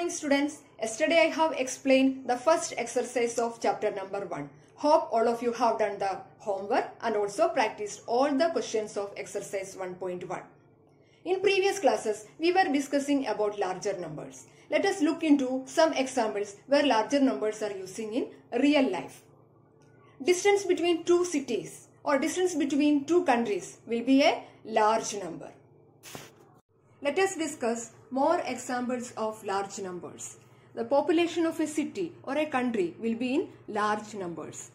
morning students. Yesterday I have explained the first exercise of chapter number 1. Hope all of you have done the homework and also practiced all the questions of exercise 1.1. In previous classes, we were discussing about larger numbers. Let us look into some examples where larger numbers are using in real life. Distance between two cities or distance between two countries will be a large number. Let us discuss more examples of large numbers. The population of a city or a country will be in large numbers.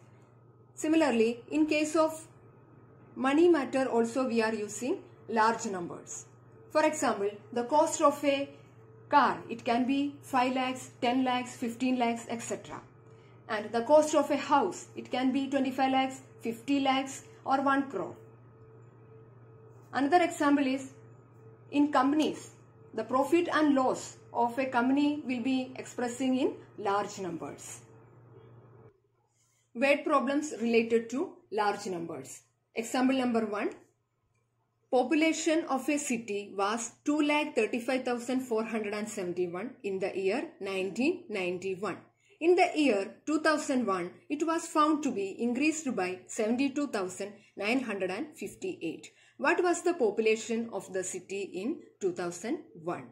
Similarly, in case of money matter also we are using large numbers. For example, the cost of a car, it can be 5 lakhs, 10 lakhs, 15 lakhs, etc. And the cost of a house, it can be 25 lakhs, 50 lakhs or 1 crore. Another example is in companies, the profit and loss of a company will be expressing in large numbers. Word problems related to large numbers. Example number 1. Population of a city was 2,35,471 in the year 1991. In the year 2001, it was found to be increased by 72,958. What was the population of the city in 2001?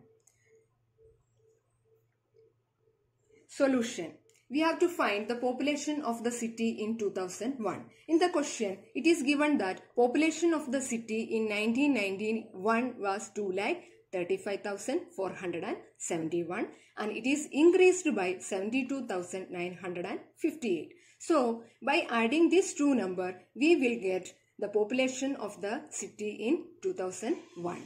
Solution. We have to find the population of the city in 2001. In the question, it is given that population of the city in 1991 was 2 lakh 35,471 and it is increased by 72,958. So, by adding this two number, we will get the population of the city in 2001.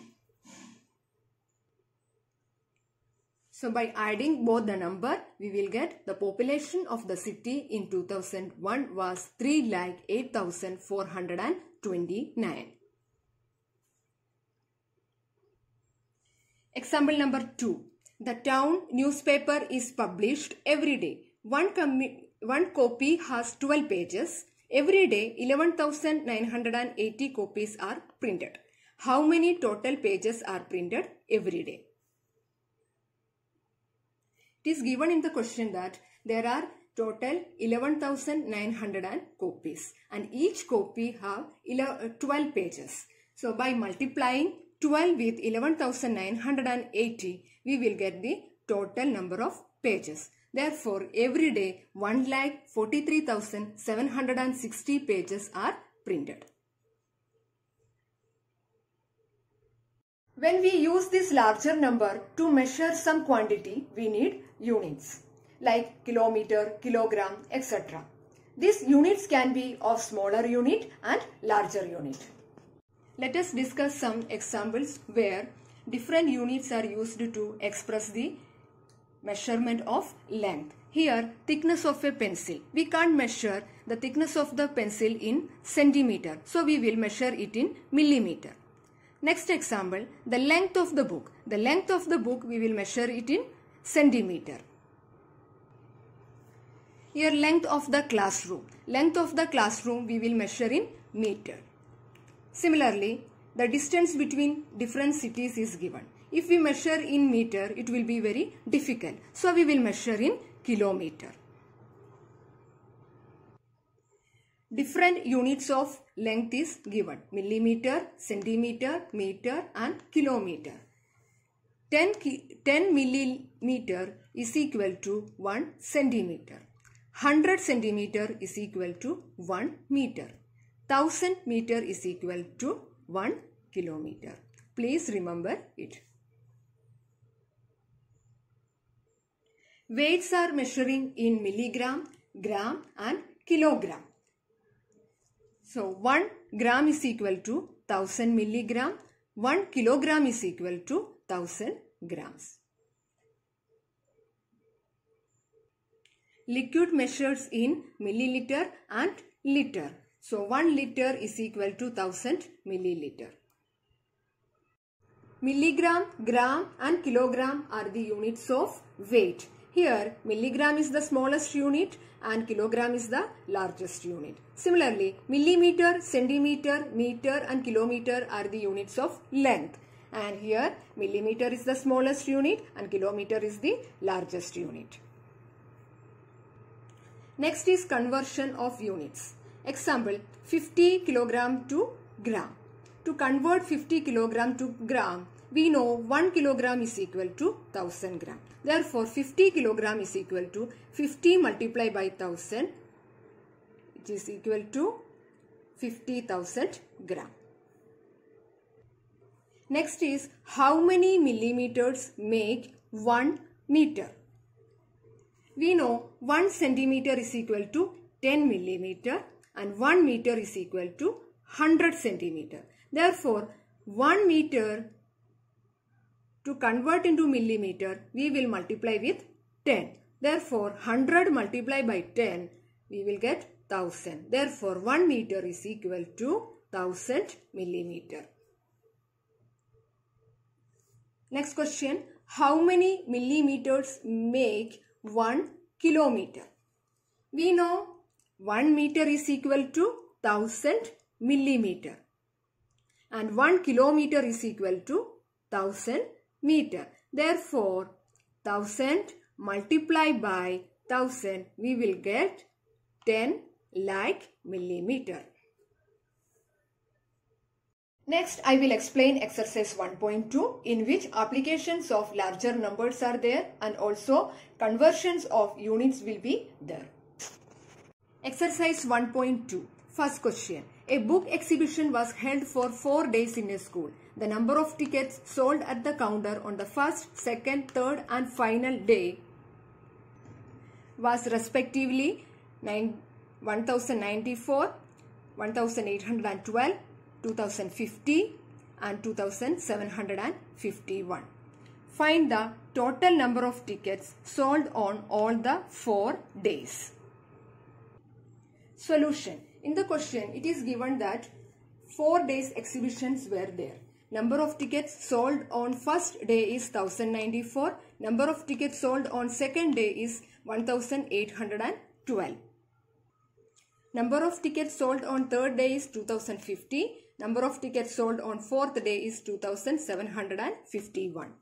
So by adding both the number, we will get the population of the city in 2001 was 3,08,429. Example number 2. The town newspaper is published every day. One, one copy has 12 pages. Every day 11,980 copies are printed. How many total pages are printed every day? It is given in the question that there are total 11,900 copies and each copy have uh, 12 pages. So by multiplying 12 with 11,980 we will get the total number of pages. Therefore, every day 1,43,760 pages are printed. When we use this larger number to measure some quantity, we need units like kilometer, kilogram, etc. These units can be of smaller unit and larger unit. Let us discuss some examples where different units are used to express the measurement of length. Here, thickness of a pencil. We can't measure the thickness of the pencil in centimeter. So, we will measure it in millimeter. Next example, the length of the book. The length of the book, we will measure it in centimeter. Here, length of the classroom. Length of the classroom, we will measure in meter. Similarly, the distance between different cities is given. If we measure in meter, it will be very difficult. So, we will measure in kilometer. Different units of length is given. Millimeter, centimeter, meter and kilometer. 10, 10 millimeter is equal to 1 centimeter. 100 centimeter is equal to 1 meter. 1000 meter is equal to 1 kilometer. Please remember it. Weights are measuring in milligram, gram and kilogram. So 1 gram is equal to 1000 milligram, 1 kilogram is equal to 1000 grams. Liquid measures in milliliter and liter. So 1 liter is equal to 1000 milliliter. Milligram, gram and kilogram are the units of weight. Here milligram is the smallest unit and kilogram is the largest unit. Similarly, millimeter, centimeter, meter and kilometer are the units of length. And here millimeter is the smallest unit and kilometer is the largest unit. Next is conversion of units. Example 50 kilogram to gram. To convert 50 kilogram to gram, we know 1 kilogram is equal to 1000 gram. Therefore, 50 kilogram is equal to 50 multiplied by 1000 which is equal to 50,000 gram. Next is how many millimeters make 1 meter. We know 1 centimeter is equal to 10 millimeter and 1 meter is equal to 100 centimeter. Therefore, 1 meter to convert into millimeter, we will multiply with 10. Therefore, 100 multiplied by 10, we will get 1000. Therefore, 1 meter is equal to 1000 millimeter. Next question. How many millimeters make 1 kilometer? We know 1 meter is equal to 1000 millimeter. And 1 kilometer is equal to 1000 meter. Therefore, 1000 multiplied by 1000 we will get 10 lakh millimeter. Next, I will explain exercise 1.2 in which applications of larger numbers are there and also conversions of units will be there. Exercise 1.2 First question. A book exhibition was held for four days in a school. The number of tickets sold at the counter on the first, second, third and final day was respectively 9, 1094, 1812, 2050 and 2751. Find the total number of tickets sold on all the four days. Solution. In the question, it is given that four days exhibitions were there. Number of tickets sold on first day is 1094. Number of tickets sold on second day is 1812. Number of tickets sold on third day is 2050. Number of tickets sold on fourth day is 2751.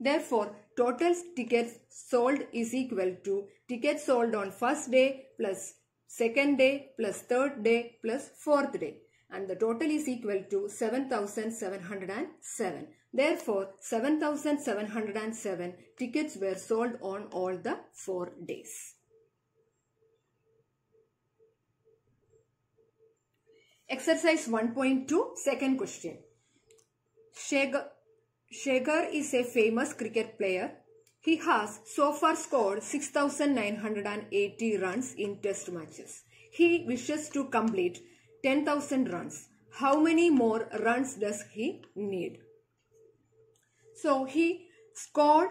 Therefore, total tickets sold is equal to tickets sold on first day plus second day plus third day plus fourth day and the total is equal to 7707. Therefore, 7707 tickets were sold on all the four days. Exercise 1.2 second question. Shekhar, Shekhar is a famous cricket player. He has so far scored 6,980 runs in test matches. He wishes to complete 10,000 runs. How many more runs does he need? So he scored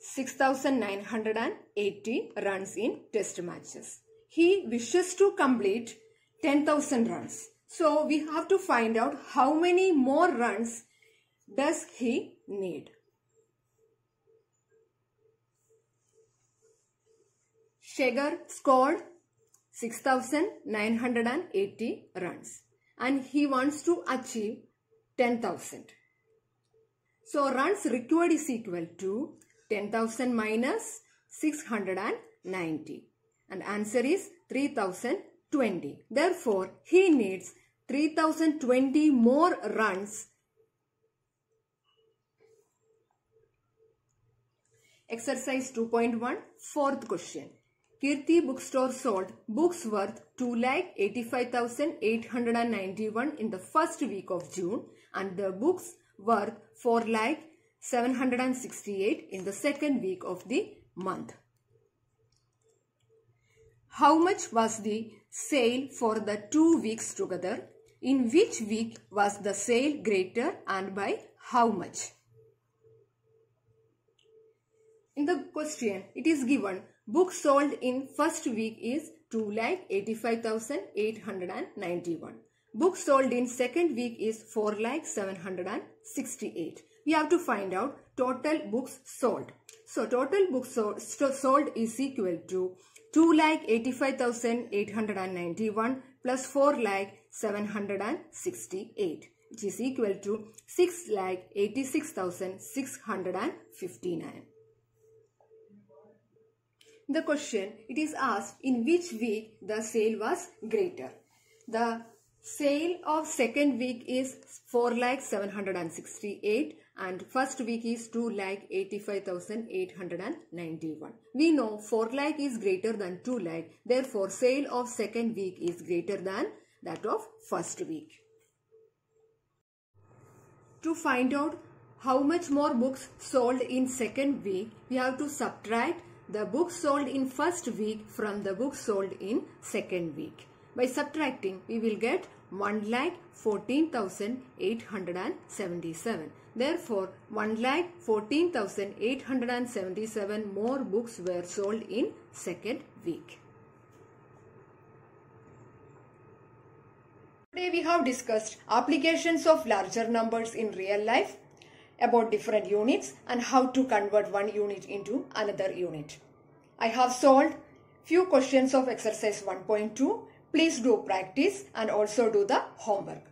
6,980 runs in test matches. He wishes to complete 10,000 runs. So we have to find out how many more runs does he need. Shekhar scored 6980 runs and he wants to achieve 10,000. So runs required is equal to 10,000 minus 690 and answer is 3020. Therefore, he needs 3020 more runs. Exercise 2.1 fourth question. Kirti bookstore sold books worth 2,85,891 in the first week of June and the books worth 4,768 in the second week of the month. How much was the sale for the two weeks together? In which week was the sale greater and by how much? In the question, it is given Books sold in first week is 2,85,891. Books sold in second week is 4,768. We have to find out total books sold. So total books sold, is equal to 2,85,891 plus 4,768. which is equal to 6,86,659. The question, it is asked in which week the sale was greater. The sale of second week is 4 lakh 768 and first week is 2 lakh 85,891. We know 4 lakh is greater than 2 lakh. Therefore, sale of second week is greater than that of first week. To find out how much more books sold in second week, we have to subtract the books sold in first week from the books sold in second week. By subtracting, we will get 1 lakh 14,877. Therefore, 1 lakh 14,877 more books were sold in second week. Today we have discussed applications of larger numbers in real life about different units and how to convert one unit into another unit. I have solved few questions of exercise 1.2. Please do practice and also do the homework.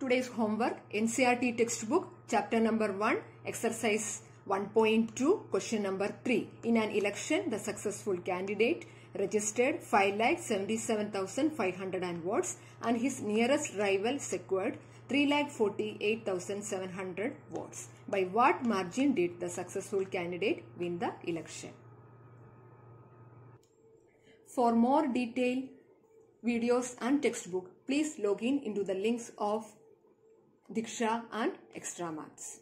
Today's homework NCERT textbook chapter number 1 exercise 1.2 question number 3. In an election the successful candidate registered 5,77,500 votes and his nearest rival secured 3,48,700 votes. By what margin did the successful candidate win the election? For more detailed videos and textbook, please log in into the links of Diksha and Extra Maths.